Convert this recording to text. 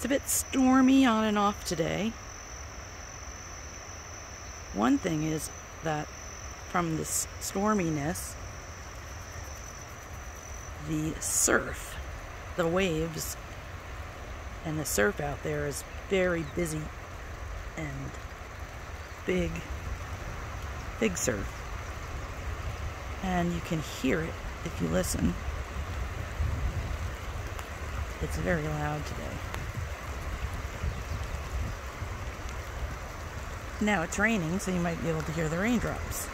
It's a bit stormy on and off today. One thing is that from this storminess, the surf, the waves, and the surf out there is very busy and big, big surf. And you can hear it if you listen. It's very loud today. Now it's raining, so you might be able to hear the raindrops.